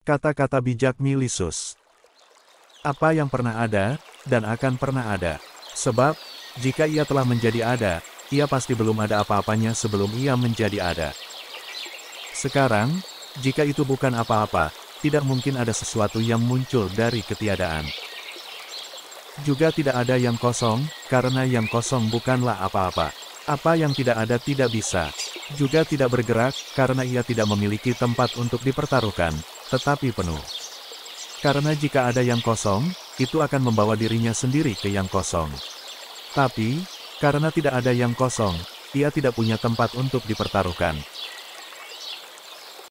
Kata-kata bijak Milisus. Apa yang pernah ada, dan akan pernah ada. Sebab, jika ia telah menjadi ada, ia pasti belum ada apa-apanya sebelum ia menjadi ada. Sekarang, jika itu bukan apa-apa, tidak mungkin ada sesuatu yang muncul dari ketiadaan. Juga tidak ada yang kosong, karena yang kosong bukanlah apa-apa. Apa yang tidak ada tidak bisa. Juga tidak bergerak, karena ia tidak memiliki tempat untuk dipertaruhkan, tetapi penuh. Karena jika ada yang kosong, itu akan membawa dirinya sendiri ke yang kosong. Tapi, karena tidak ada yang kosong, ia tidak punya tempat untuk dipertaruhkan.